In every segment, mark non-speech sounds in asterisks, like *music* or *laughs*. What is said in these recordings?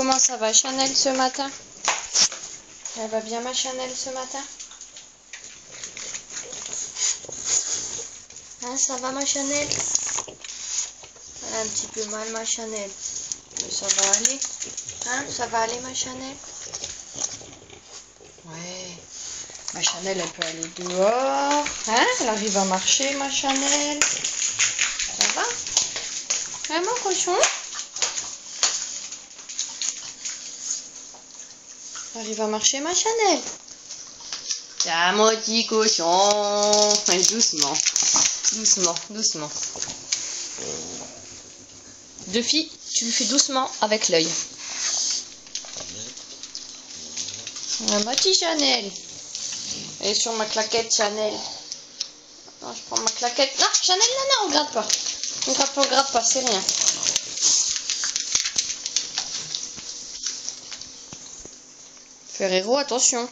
Comment ça va Chanel ce matin? Elle va bien ma Chanel ce matin? Hein, ça va ma Chanel? Elle a un petit peu mal ma Chanel. Mais ça va aller. Hein, ça va aller ma Chanel? Ouais. Ma Chanel, elle peut aller dehors. Hein Elle arrive à marcher ma Chanel. Ça va? Mon cochon? Arrive à marcher ma Chanel. Mon petit cochon. Doucement. Doucement, doucement. Deux filles, tu lui fais doucement avec l'œil. Ma petite Chanel. Elle est sur ma claquette Chanel. Non, je prends ma claquette. Non, Chanel, non, non, regarde pas. Regarde pas, regarde pas, c'est rien. Ferrero, attention.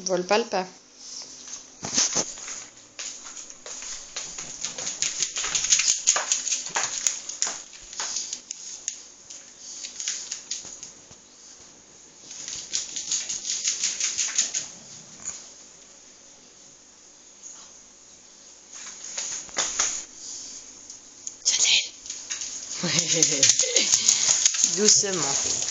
Vole pas le pain. *laughs* Doucement.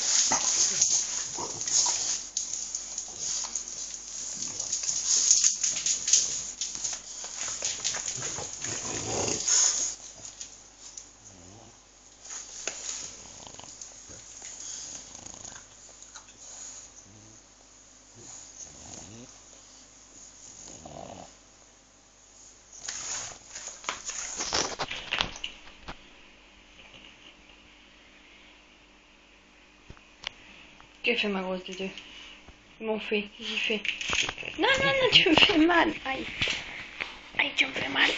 Que fait ma grosse de deux Mon fait, j'y fais. Non, non, non, tu me fais mal. Aïe, tu me fais mal.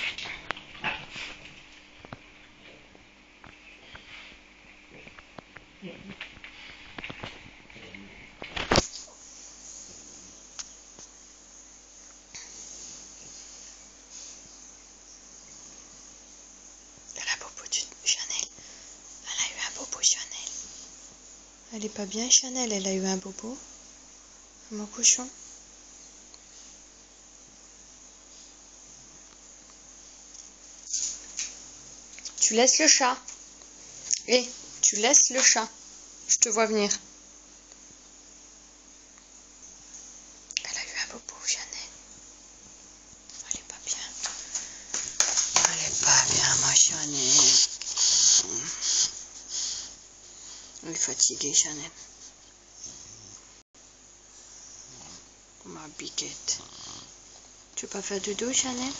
La bobo du Chanel. Elle a eu un bobo Chanel. Elle est pas bien Chanel, elle a eu un bobo. Mon cochon. Tu laisses le chat. Eh, tu laisses le chat. Je te vois venir. Elle a eu un bobo, Chanel. Elle est pas bien. Elle est pas bien, ma Chanel. Elle est fatiguée, Chanel. Ma biquette. Tu veux pas faire dodo, Chanel?